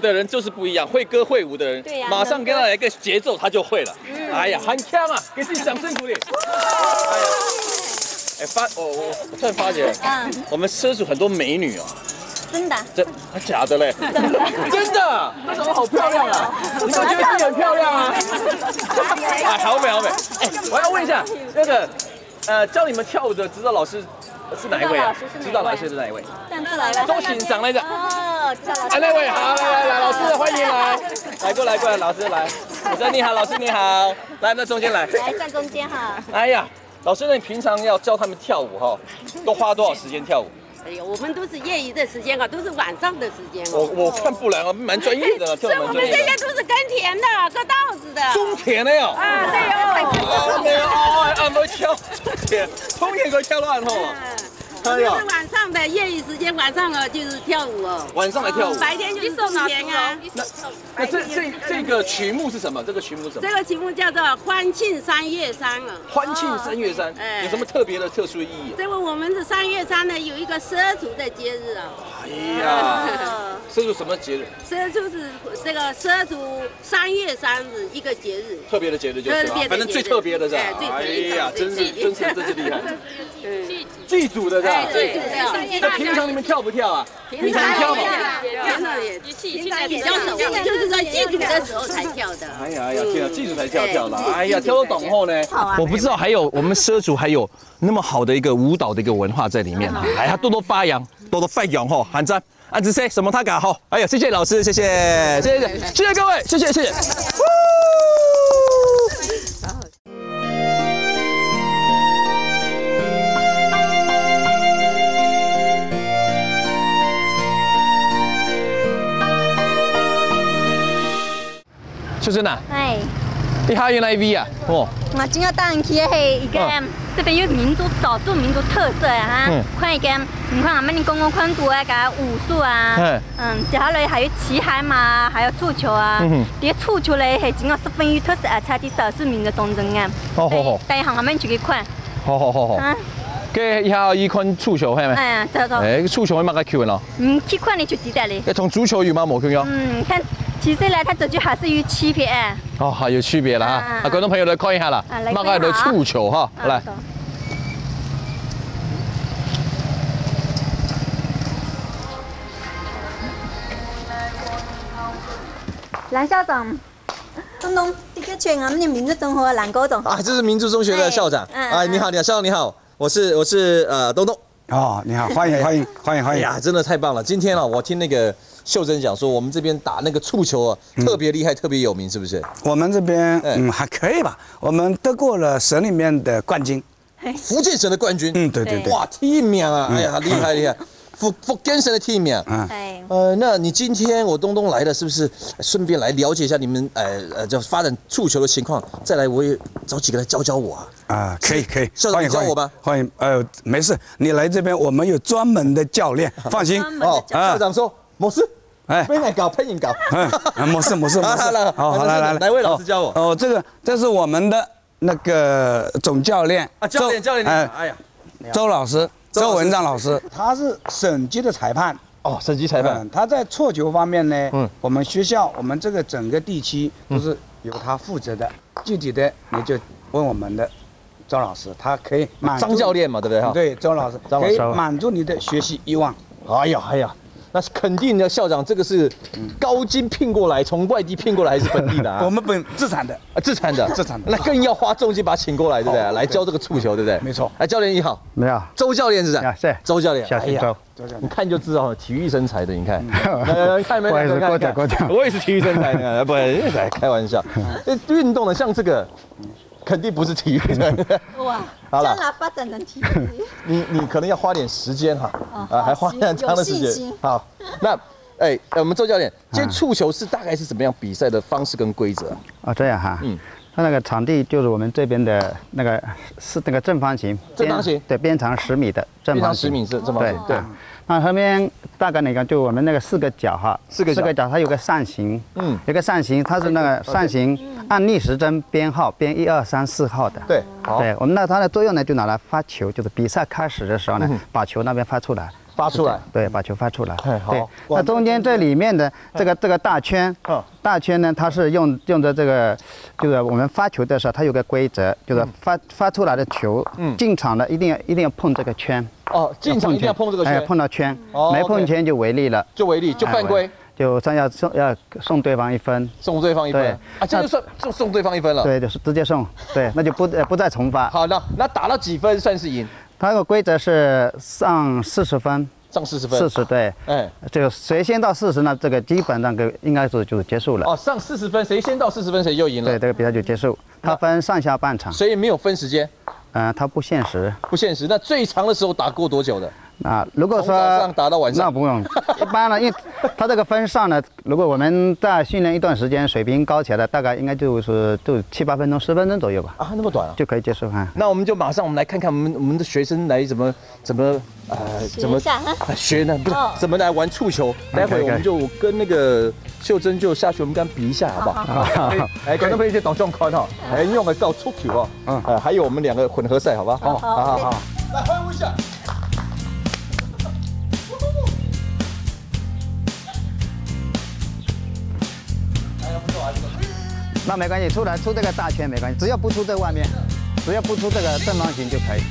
舞的人就是不一样，会歌会舞的人，对呀，马上跟他来个节奏，他就会了。哎呀，很强啊，给自己掌声鼓励。哎呀，哎发，我我我突然发觉，嗯，我们车主很多美女哦。真的？真？假的嘞？真的？真的？为什么好漂亮啊？你们觉得自己很漂亮啊？哎，好美好美。哎，我要问一下，那个，呃，教你们跳舞的指导老师。是哪一位啊？知道老师是哪一位？站出来了，周欣赏来着。哦，哎，那位好，来来来，老师欢迎来，来过来过来，老师来。老师你好，老师你好，来那中间来。来站中间哈。哎呀，老师，那你平常要教他们跳舞哈，都花多少时间跳舞？哎呦，我们都是业余的时间啊，都是晚上的时间啊。我我看不来啊，蛮专业的，所以我们这些都是耕田的，割稻子的。种田的呀。啊，对哦。没有 哦，俺没跳，田，种田可跳乱吼。就是晚上的业余时间，晚上哦就是跳舞哦。晚上来跳舞，白天就是种田啊。那那这这这个曲目是什么？这个曲目是什么？这个曲目叫做欢庆三月三啊。欢庆三月三，有什么特别的特殊意义？这个我们是三月三呢，有一个畲族的节日啊。哎呀，这是什么节日？这就是这个奢族三月三日一个节日。特别的节日就是，反正最特别的是。哎呀，真是真是真是厉害。祭祖的是吧，祭祖的。那平常你们跳不跳啊？平常跳吗？平常也，平常比较少，就是在祭祖的时候才跳的。哎呀哎呀，天啊，祭祖才跳跳的。哎呀，跳得懂后呢？好啊。我不知道还有我们畲族还有那么好的一个舞蹈的一个文化在里面啊！哎呀，多多发扬，多多发扬吼！喊赞，安子 C 什么他敢好？哎呀，谢谢老师，谢谢，谢谢，谢谢各位，谢谢，谢谢。秀珍呐，哎，你好，原来 V 啊，哦，我今要带你去是一个这边有民族少数民族特色啊？哈，看一个，你看俺们的公共宽度啊，个武术啊，嗯，接下来还有骑海马，还有蹴球啊，这蹴球嘞是今个十分有特色啊，差的少数民族动作啊，好好好，带上俺们去给看，好好好好，嗯，给一下一款足球，系咪？哎，走走，哎，足球会马个球咯？嗯，去看你就知道嘞。同足球有冇冇区别？嗯，看。其实呢，它这就还是有区别哦，还有区别了哈！啊，观众朋友来看一下了，那个的触球哈，来。蓝校长，东东，这个圈我们的民族中学蓝高中。啊，这是民族中学的校长。哎，你好，你好，校长你好，我是我是呃东东。哦，你好，欢迎欢迎欢迎欢迎！呀，真的太棒了！今天啊，我听那个。秀珍讲说，我们这边打那个触球啊，特别厉害，特别有名，是不是？我们这边嗯还可以吧，我们得过了省里面的冠军，福建省的冠军。嗯，对对对。哇，天命啊！哎呀，厉害厉害，福福建省的体面。嗯。呃，那你今天我东东来了，是不是顺便来了解一下你们呃呃叫发展触球的情况？再来我也找几个来教教我啊。啊，可以可以，校长教我吧。欢迎，呃，没事，你来这边我们有专门的教练，放心。哦，校长说，没事。哎，配人搞，配人搞。嗯，没事没事没事。好，好来来来，哪位老师教我？哦，这个这是我们的那个总教练啊，教练教练。哎，哎呀，周老师，周文章老师，他是省级的裁判。哦，省级裁判。他在错球方面呢，嗯，我们学校，我们这个整个地区都是由他负责的。具体的你就问我们的周老师，他可以满张教练嘛，对不对？哈，对，周老师可以满足你的学习欲望。哎呀，哎呀。那是肯定的，校长，这个是高薪聘过来，从外地聘过来还是本地的啊？我们本自产的啊，自产的，自产的。那更要花重金把他请过来，对不对？来教这个触球，对不对？没错。哎，教练你好，你好，周教练是不是？是。周教练，哎呀周。周教练，你看就知道，体育身材的，你看。看没？看看看。我也是体育身材的，不，在开玩笑。运动的像这个。肯定不是体育的 哇！好了，将来发展成体育。你你可能要花点时间哈，啊，还花很长的时间。好，那哎，我们周教练，今天触球是大概是怎么样比赛的方式跟规则啊？这样哈，嗯，它那个场地就是我们这边的那个是那个正方形，正方形，对，边长十米的正方形，十米是正方形，对。那后面大概那个就我们那个四个角哈，四个角它有个扇形，嗯，有个扇形，它是那个扇形按逆时针编号编一二三四号的，对，对，我们那它的作用呢就拿来发球，就是比赛开始的时候呢把球那边发出来，发出来，对，把球发出来。对，那中间这里面的这个这个大圈，大圈呢，它是用用的这个，就是我们发球的时候，它有个规则，就是发发出来的球，进场的一定要一定要碰这个圈。哦，进场一定要碰这个圈，碰到圈，没碰圈就违例了，就违例，就犯规。就算要送要送对方一分，送对方一分，啊，这就算送送对方一分了，对，就是直接送，对，那就不不再重发。好的，那打了几分算是赢？它那个规则是上四十分，上四十分，四十对，哎，就谁先到四十呢？这个基本上个应该是就结束了。哦，上四十分，谁先到四十分谁就赢了。对，这个比赛就结束。它分上下半场，所以没有分时间。嗯，它不限时，不限时。那最长的时候打过多久的？啊，如果说上打到晚上，那不用。一般呢，因为他这个分上呢，如果我们在训练一段时间，水平高起来的，大概应该就是就七八分钟、十分钟左右吧。啊，那么短啊，就可以结束哈。那我们就马上我们来看看我们我们的学生来怎么怎么呃怎么学呢？不是怎么来玩触球？待会我们就跟那个秀珍就下去，我们跟他比一下好不好？好。哎，观众朋友一些懂状况哈，哎，用个搞触球哦。嗯。呃，还有我们两个混合赛，好吧？好好好好。来欢呼一下。那没关系，出来出这个大圈没关系，只要不出这外面，只要不出这个正方形就可以。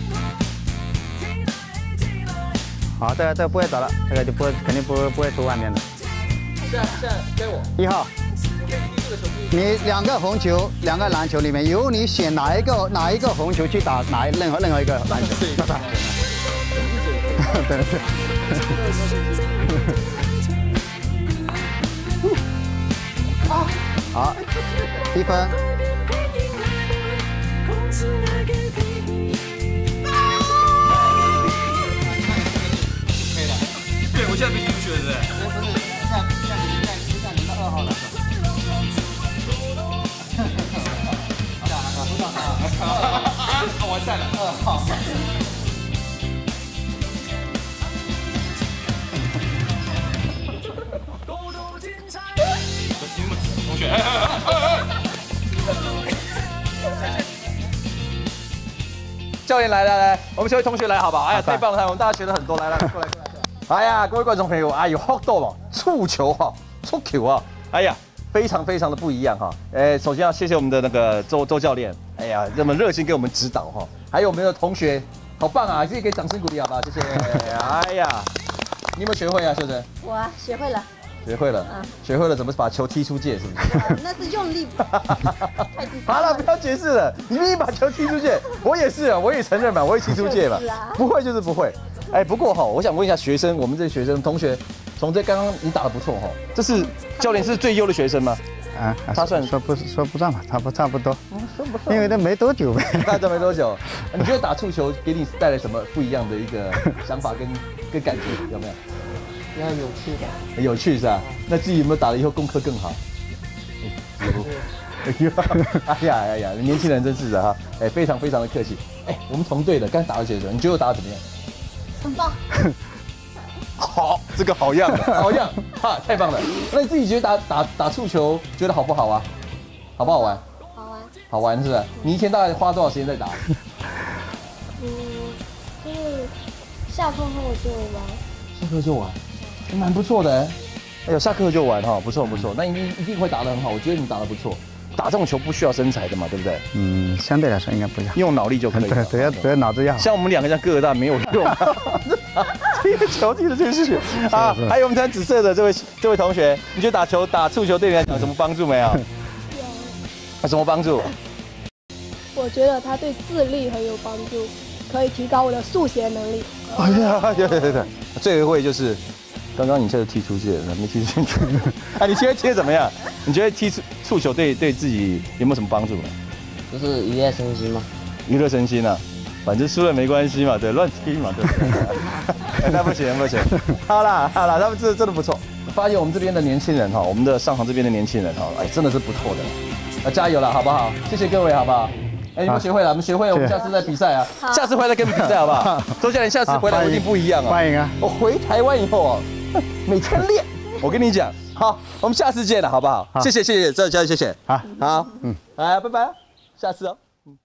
好，这个这个不会走了，这个就不会肯定不会不会出外面的。现在现在给我一号。你两个红球，两个篮球里面由你选哪一个哪一个红球去打哪任何任何一个篮球。对对对。好。一分。可以了。对，我现在必须去了，是不是？不是，现在现在现在现在轮到二号了。好，好，不错，好，完赛了，二号。教练来来来，我们这位同学来好不好？哎呀，太棒了！我们大家学了很多，来来 过来过来。哎呀，各位观众朋友，哎呦，好多了，触球哈，触球啊！哎呀，非常非常的不一样哈。哎，首先要谢谢我们的那个周周教练，哎呀，这么热心给我们指导哈。还有我们的同学，好棒啊！自己给掌声鼓励好不好？谢谢。哎呀，你有没有学会啊，秀珍？我啊学会了。学会了，学会了怎么把球踢出界，是不是？那是用力。好了，不要解释了，你明明把球踢出界，我也是啊，我也承认嘛，我也踢出界嘛。不会就是不会。哎，不过哈，我想问一下学生，我们这些学生同学，从这刚刚你打的不错哈，这是教练是最优的学生吗？啊，他算说不说不算吧，差不差不多。因为那没多久呗，大家没多久。你觉得打触球给你带来什么不一样的一个想法跟跟感觉有没有？比较有趣的，有趣是吧？那自己有没有打了以后功课更好？有。哎呀哎呀，年轻人真是的哈！哎，非常非常的客气。哎，我们同队的刚打了几球，你觉得我打的怎么样？很棒。好，这个好样的，好样，哈，太棒了。那你自己觉得打打打触球觉得好不好啊？好不好玩？好玩。好玩是吧？你一天大概花多少时间在打？嗯，就是下课后就玩。下课就玩。蛮不错的，哎呦，下课就玩哈，不错不错，那你一定会打得很好，我觉得你打得不错。打这种球不需要身材的嘛，对不对？嗯，相对来说应该不要，用脑力就可以。对，只要只要脑子要。像我们两个像个大没有用，这个球踢的真是啊！还有我们穿紫色的这位这位同学，你觉得打球打触球对你来讲有什么帮助没有？有。有什么帮助？我觉得他对智力很有帮助，可以提高我的数学能力。哎呀，对对对对，最会就是。刚刚你现在踢出界了，没踢进去。哎，你现在踢的怎么样？你觉得踢触触球对对自己有没有什么帮助呢？就是娱乐身心嘛。娱乐身心啊，反正输了没关系嘛，对，乱踢嘛，对。那不行不行，好啦好啦，他们这真的不错。发现我们这边的年轻人哈，我们的上行这边的年轻人哈，哎，真的是不错的。啊，加油了，好不好？谢谢各位，好不好？哎，你们学会了，我们学会了，我们下次再比赛啊。下次回来跟你比赛好不好？周教练，下次回来一定不一样啊。欢迎啊！我回台湾以后啊。每天练。我跟你讲好。我们下次见了好不好？谢谢谢谢再再谢谢。好。好。嗯。啊拜拜下次哦。嗯。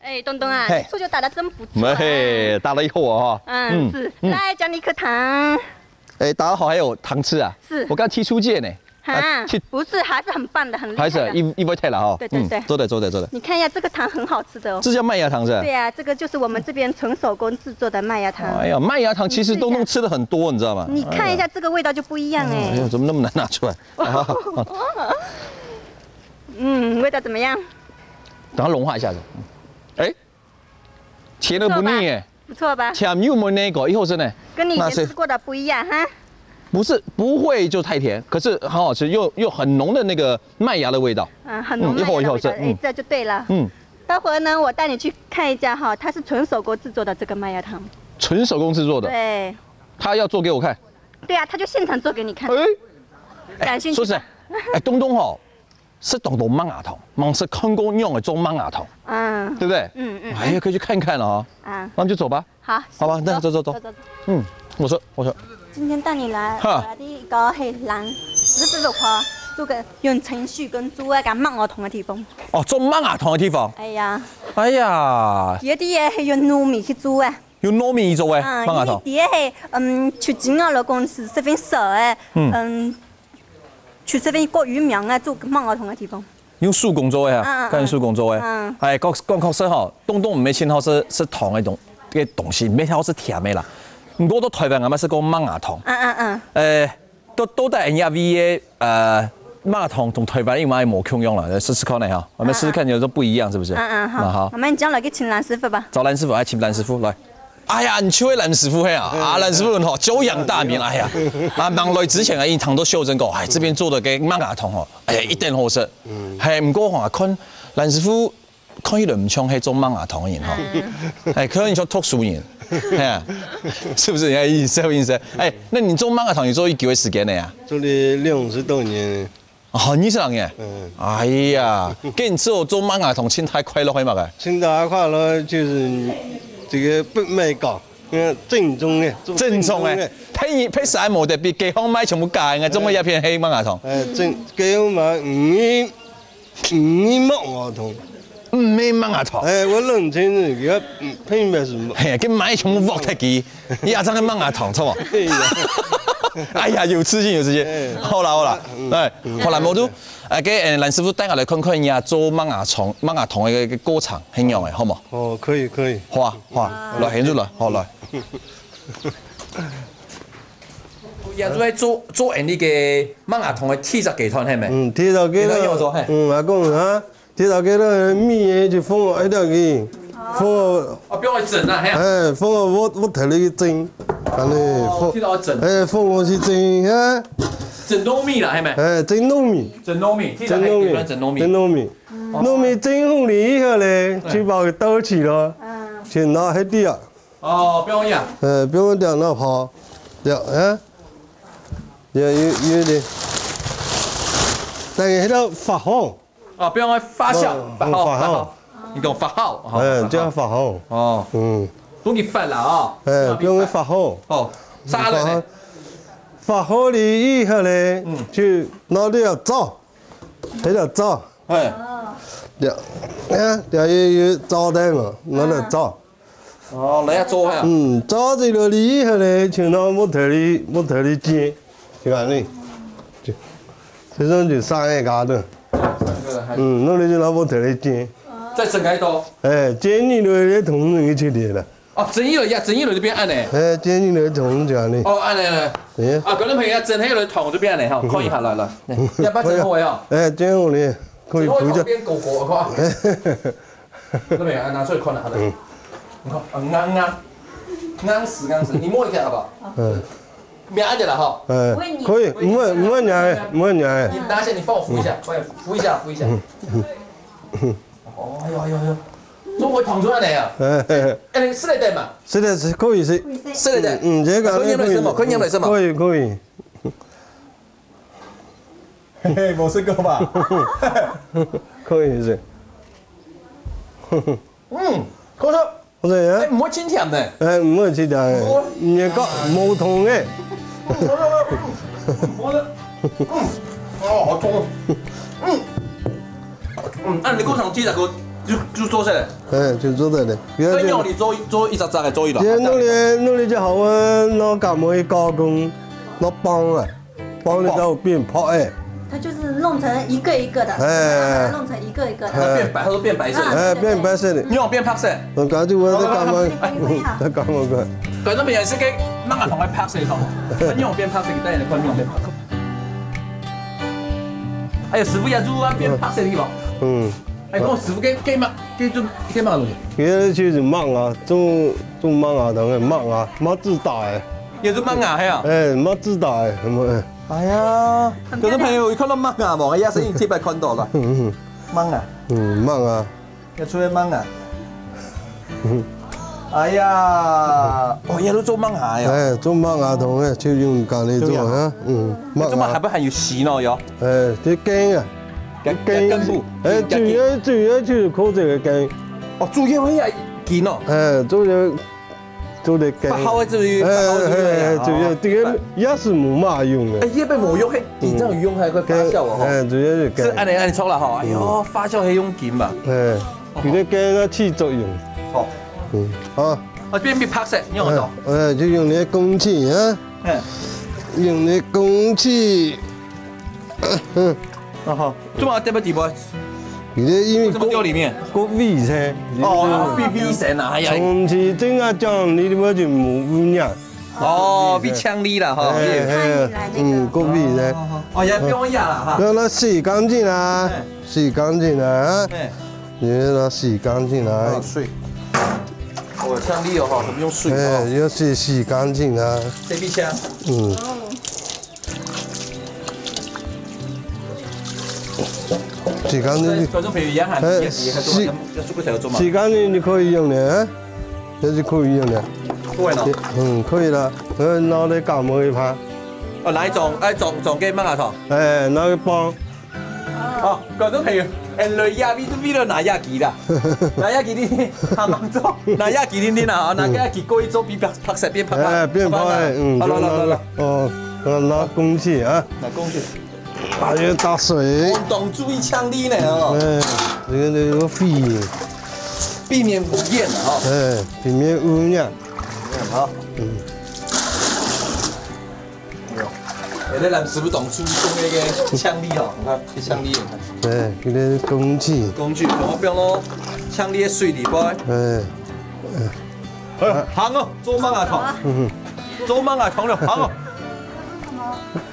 哎东东啊嘿。球打的真不错嘿打了以后我哈。嗯是。来奖你一颗糖。打的好还有糖吃啊。是。我刚踢出界呢。啊，不是，还是很棒的，很厉害。还是一一波退了哈。对对对，做的做的做的。你看一下这个糖很好吃的哦。这叫麦芽糖是吧？对呀，这个就是我们这边纯手工制作的麦芽糖。哎呀，麦芽糖其实都能吃的很多，你知道吗？你看一下这个味道就不一样哎。哎呦，怎么那么难拿出来？嗯，味道怎么样？等它融化一下子。哎，甜而不腻哎，不错吧？甜又没那个，以后真的。跟你以前吃过的不一样哈。不是不会就太甜，可是很好吃，又又很浓的那个麦芽的味道。嗯，很浓的麦芽味道。哎，这就对了。嗯。待会儿呢，我带你去看一家哈，它是纯手工制作的这个麦芽糖。纯手工制作的。对。他要做给我看。对啊，他就现场做给你看。哎。感兴趣。说实在，哎，东东哦，是东东麦芽糖，忙是空工用的做麦芽糖。嗯。对不对？嗯嗯。哎呀，可以去看看了啊。啊。那就走吧。好。好吧，那走走走。走走走。嗯，我说我说。今天带你来来的一个是蓝石子肉块，做个用程序跟做一个麦芽糖的地方。哦，做麦芽糖的地方。哎呀，哎呀。有啲嘢是用糯米去做的。用糯米做的麦芽糖。第二是嗯，出金的老公是十分熟的，嗯，出十分过鱼苗啊，做麦芽糖的地方。用手工做的哈，跟手工做的。嗯。哎，讲讲确实吼，东东唔系称好是是糖的东嘅东西，唔系好是甜的啦。我到台湾阿妈是讲麦芽糖，嗯嗯嗯，诶，都都带 N 亚 V 嘅，呃，麦芽糖同台湾因为冇共用了，试试看呢哈，我们试试看有什么不一样是不是？嗯嗯好，我们将来给请蓝师傅吧。找蓝师傅，哎，请蓝师傅来。哎呀，你去位蓝师傅嘿啊，啊，蓝师傅吼，久仰大名，哎呀，啊，忙来之前啊，因糖都修正过，哎，这边做的嘅麦芽糖哦，哎呀，一定好食，嗯，系唔过话看蓝师傅看起来唔像系做麦芽糖嘅人吼，哎，可能像特殊人。哎呀，是不是？哎，意思意思。哎，那你做麦芽糖，你做几个月时间了呀？做了两十多年。哦，二十多年。嗯。哎呀，跟你做做麦芽糖，心态快乐会嘛个？心态快乐就是这个不卖高，嗯，正宗的。正宗的。配配啥冇得比街坊买全部假的，做么一片黑麦芽糖？哎，正街坊买五五五麦芽糖。唔咩麦芽糖？哎，我认清楚，而家品牌是么？嘿，跟买全部沃特基，你也真系麦芽糖，错冇？哎呀，有自信有自信。好啦好啦，哎，好啦，我都诶，给蓝师傅带我来看看人家做麦芽糖、麦芽糖的一个过程，很样诶，好冇？哦，可以可以。好啊好啊，来，现住来，好来。也做做做人哋嘅麦芽糖嘅铁质鸡汤，系咪？嗯，铁质鸡汤要做，嗯，阿公啊。铁头给了米嘢就放喺度嘅，放哦，不要去整啊，哎，放我我我头里蒸，反正放，哎，放我去蒸啊，整糯米啦，系咪？哎，蒸糯米，整糯米，整糯米，整糯米，整糯米，糯米整好了以后咧，就把它倒起咯，就拿喺地啊。哦，不用呀。哎，不用掉那泡，掉啊，有有有点，但系喺度发红。哦，不用发酵，发酵，发酵，你讲发酵，哎，这样发酵，哦，嗯，都给发了啊，哎，不用发酵，哦，啥了？发好了以后呢，嗯，就拿掉灶，这条灶，哎，对，你看，这有有灶台嘛，拿来灶，哦，那要灶呀，嗯，找这了以后呢，就拿木头里木头的剪，就安尼，就，这种就三个家的。嗯，那你就拿木头来煎，再整开刀。哎，煎你了也同容易切裂了。哦，蒸一了呀，蒸一了就变暗嘞。哎，煎你了同这样的。哦，暗嘞嘞。哎。啊，可能朋友蒸黑了糖就变嘞哈，看一下来来，要把蒸好未啊？哎，蒸好了，可以回家。变果果的话。那边啊，拿出来看了好了。嗯。你看，硬硬，硬死硬死，你摸一下好不好？嗯。免安点了哈，哎，可以，唔会唔会粘的，唔会粘的。你拿下，你帮我扶一下，帮我扶一下，扶一下。哦，哎呦哎呦哎呦，中国躺出来的呀？哎，哎，是来的嘛？是的，是可以是，是来的。嗯，这个可以可以可以可以可以可以。嘿嘿，冇试过吧？可以是。嗯，好吃。好吃呀？哎，唔会清甜的。哎，唔会清甜的，你个冇痛的。我的，嗯，哦，好痛，嗯，嗯，按你工厂记得给我就就做下来。哎，就做下来。这样你做做一只只的做一了。努力努力就好啊，那干么加工，那帮啊，帮了就变泡哎。它就是弄成一个一个的，哎，弄成一个一个的，它变白，它都变白色，哎，变白色的。你往变白色。我搞就我在干嘛？在干嘛个？对，那么也是给慢慢同佢拍色咯。你往变白色，带人看你往变白色。哎呀，师傅也做啊变白色的吧？嗯。哎，我师傅给给嘛给做给嘛东西？给就是芒啊，做做芒啊，等于芒啊，芒子大哎。也做芒啊，系啊。哎，芒子大哎，什么？哎呀，观众朋友，看到芒啊，冇？哎呀，声音特别看到了。芒啊，嗯，芒啊，要出来芒啊。哎呀，哦，也都做芒啊呀。哎，做芒啊，同嘅就用咖喱做啊，嗯。做芒还不含有丝咯？有。哎，啲根啊，根根部。哎，主要主要就是靠这个根。哦，主要係根哦。哎，主要。做的根，发酵的至于，哎哎哎，主要这个也是冇嘛用的。哎，也被冇用，嘿，底层用还可以发酵哦。哎，主要是按你按你错了哈，哎呦，发酵还用根嘛？哎，这个根它起作用。好，嗯，好。我边边拍摄，用我做。哎，就用那空气啊。嗯。用那工具。嗯。啊好，做嘛点不底部？你这因为掉里面？过卫生哦，比卫生啊，哎呀！从此正啊讲，你的话就冇污染。哦，比呛力了哈。嗯，过卫生。哦，也不用压了哈。让它洗干净啊，洗干净啊。你让它洗干净啊。水。哦，呛力哦哈，不用水哎，要洗洗干净啊。这笔枪。嗯。洗干净，哎，洗洗干净就可以用的，这是可以用的。嗯，可以了。呃，拿来干么一盘？哦，拿一种，哎，种种给乜牙头？哎，拿个帮。哦，各种朋友，哎，来亚比都比了拿亚吉啦，拿亚吉的他们做，拿亚吉的呢啊，拿亚吉过一做比拍拍摄变拍拍。哎，变拍，嗯，好了好了，哦，拿工具啊，拿工具。还要打水，懂注意枪力呢哦。哎，这个那个飞，避免污染啊。哎，避免污染。好。嗯。没有。哎，那咱师傅懂注意用那个枪力哦，你看这枪力。对，这个工具。工具，我标咯，枪力的水里边。哎。哎。行哦，做梦啊痛。嗯哼。做梦啊痛了，行哦。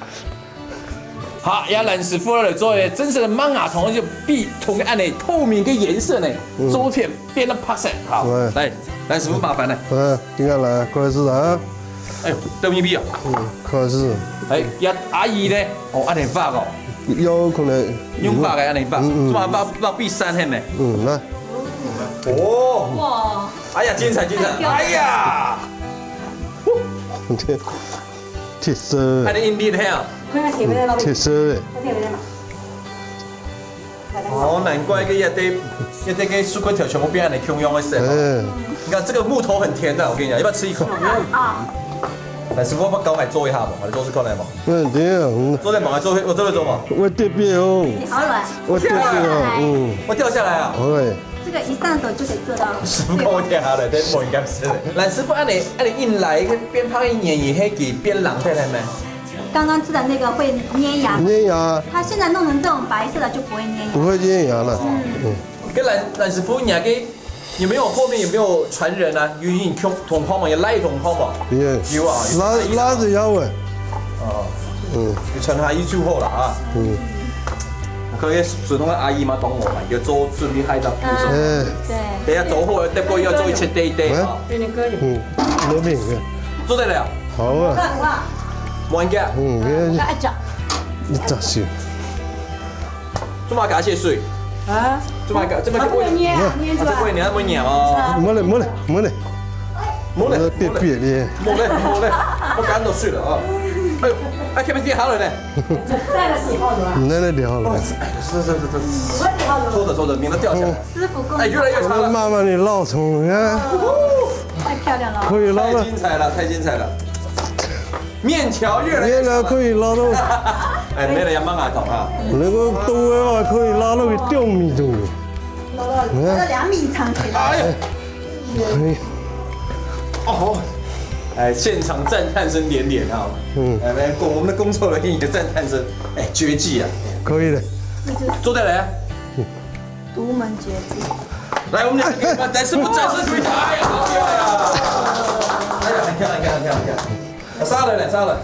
好，要蓝师傅来做的真实的芒芽糖，就必同按的透明的颜色呢，做片变得拍色。好，来，蓝师傅麻烦了。嗯，应该来，开始啊。哎呦，豆米币啊。嗯，开始。哎，呀，阿姨呢？哦，按你发哦。有可能。用发的按你发，做嘛包包币三天呢？嗯，来。哦。哇。哎呀，精彩精彩！哎呀。铁丝。还得印地的呀。铁丝的。哦，难怪个也得也得给苏克条全部变成空用的色。嗯。你看这个木头很甜的，我跟你讲，要不要吃一口？啊。来，师傅，把搞来做一下嘛，来做是过来嘛。嗯，对啊。做在忙来做，我做来做嘛。我掉边哦。好软。我掉下来。嗯。我掉下来啊。对。这个一上手就可以做到。师傅跟我掉下来，这不应该是的。来，师傅，按你按你硬来，边拍一年也可以边冷下来没？刚刚吃的那个会粘牙，粘牙。它现在弄成这种白色的就不会粘牙，不会粘牙了。嗯，跟蓝蓝师傅，你还给有没有后面有没有传人啊？有人同同泡嘛，也拉一桶泡嘛。有有啊，拉拉着要问。哦，嗯，就传他一句话了啊。嗯，可以普通的阿姨嘛懂我嘛，要做准备海的步骤。嗯，对。等下做好，得过要做一切对对。嗯，没病的。做得了。好啊。玩家，嗯，你一扎，一扎少，做嘛加些水？啊？做嘛加？这么不会捏，捏出来。不会捏，不会捏哦。没嘞，没嘞，没嘞，没嘞，别别的。没嘞，没嘞，我干到水了啊！哎呦，哎，看没叠好了呢？再来叠好了。再来叠好了。是是是是。搓着搓着，免得掉下来。师傅工。哎，越来越长了。慢慢的捞出来。太漂亮了。可以捞了。太精彩了，太精彩了。面条越来越可以拉到，哎，没了也蛮牙痛哈。那个多的话可以拉到个吊米中。这两米长，哎呀，哦，哎，现场赞叹声连连啊！嗯，来，工我们的工作人员也赞叹声，哎，绝技啊！可以的，坐下来啊！独门绝技，来，我们两个来师傅展示推塔，哎呀，好漂亮！哎呀，很漂亮，很漂亮，很漂亮！杀了，来杀了！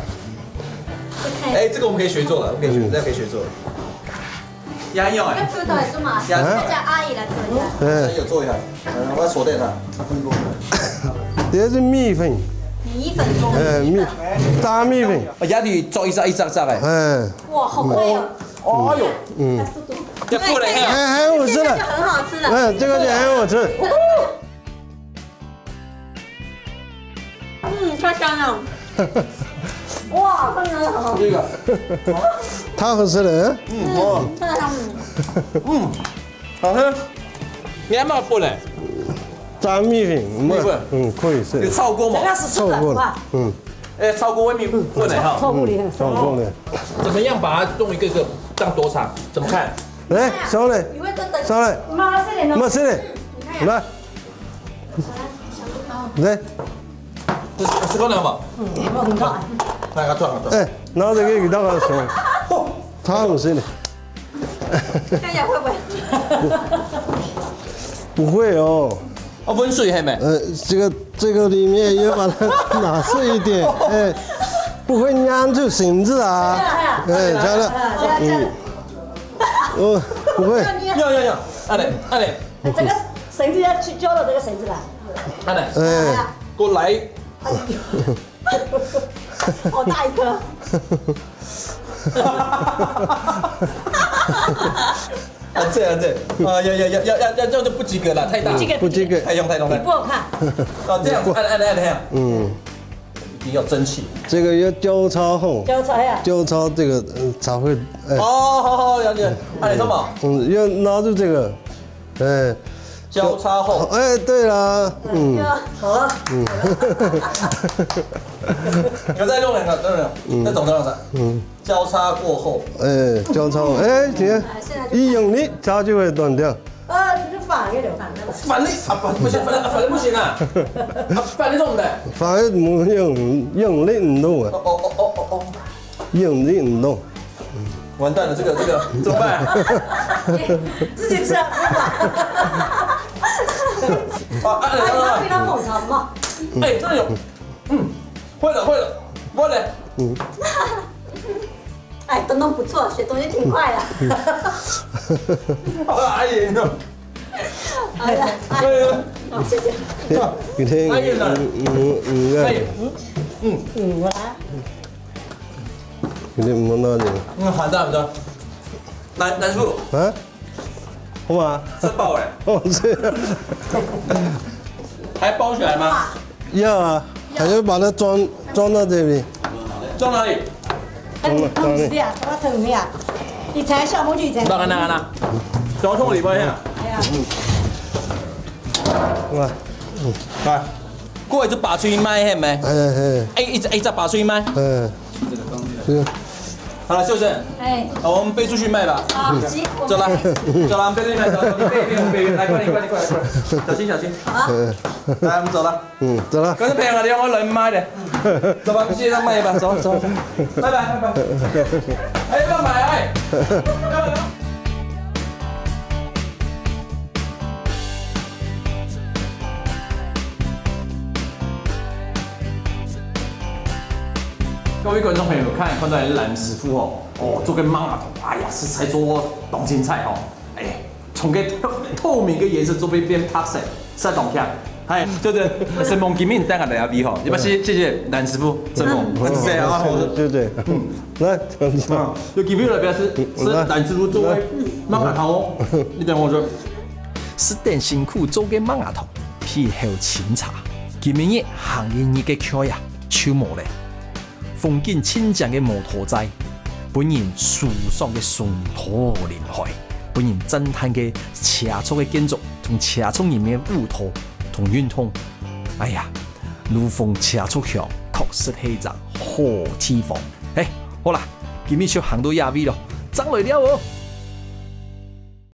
哎，这个我们可以学做了我，可以学，这可以学做。压用哎，做到是吗？叫阿姨来做一下。嗯，有做一下，我要锁定它。这是米粉。米粉做。哎，米炸米粉。压的做一扎一扎扎哎。哎。哇，好快哦！哦哟，嗯。要过来看。哎，很好吃了。很好吃了。嗯，这个就很好吃。嗯，太香了。哇，好这个，太好吃了。嗯，嗯，好吃。你还没过来？炸米粉，米粉，嗯，可以吃。有炒锅吗？炒锅了。嗯。哎，炒锅外面过来哈。炒锅里。炒锅里。怎么样把它弄一个个这样多长？怎么看？来，上来。上来。马上来。马上来。来。来。是是可能吗？嗯，很大。来个转个转。哎，拿这个鱼刀来说，他不是的。看一下会不会？不会哦。啊，温水还没？呃，这个这个里面要把它拿碎一点，哎，不会粘住绳子啊。哎，加了。嗯。哦，不会。要要要，阿磊阿磊。这个绳子要去交到这个绳子了。阿磊。哎。过来。好大一颗！啊，这样子啊，要要要要要要这样就不及格了，太大，不及格，太用太用太。不好看。啊，这样按按按按，嗯，一定要争气。这个要交叉后。交叉呀。交叉这个才会。哦，好好了解。按什么？嗯，要拿住这个，哎。交叉后，哎，对了，嗯，好了，嗯，有再用两个，对不对？再走多少次？嗯，交叉过后，哎，交叉，哎，停，一用力它就会断掉。啊，你反的，反的，反的啊，不，不行，反的，反的不行啊，反的怎么的？反的不用用力唔动啊。哦哦哦哦哦，用力唔动。完蛋了，这个这个 怎么办？自己吃啊！啊，按了，按了，非常猛长嘛。哎，真的有，嗯，会了，会了，会了。嗯。哎，东东不错，学东西挺快的。好了，阿姨，好了，阿姨，好，谢谢。阿姨呢？嗯嗯，阿姨，嗯嗯，我来。你摸到你。嗯，好的好的。南南叔。啊？好吗？这包哎。哦，这样。还包起来吗？要啊，还要把它装装到这里。装哪里？装哪里？是的呀，把它腾呀。一拆小模具一拆。哪个哪个哪？装桶里边呀。哎呀。来，嗯，来，过来就拔出去卖，系咪？哎哎。哎，一直一直拔出去卖。嗯。是。好了，秀珍，哎，好，我们背出去卖吧。好，走了，走了，我们背出去卖，走，你背一遍，我背一遍，来，快点，快点，快点，快点，小心，小心。好，来，我们走了。嗯，走了。刚才朋友，你让我来卖的，走吧，去上卖吧，走走走，拜拜拜拜。哎，不要买哎。各位观众朋友，看看到蓝师傅哦，哦，做个马桶，哎呀，是在做当青菜哦，哎，从个透透明的颜色做变变拍色，晒冻起，哎，就是生猛见面，等下大家比哈，要不谢谢谢蓝师傅，生猛，谢谢啊，对。对，来，有机会来表示是蓝师傅做的马桶哦，你等我说，是等辛苦做个马桶，皮厚清茶，今日行业你嘅巧呀，超模嘞。封建清江的摩托仔，本人舒爽嘅松土林海，本人赞叹的车窗的建筑，同车窗里面乌托同运通。哎呀，陆丰车窗巷确实是一好地方。哎，好啦，今日就行到亚尾咯，张来了哦。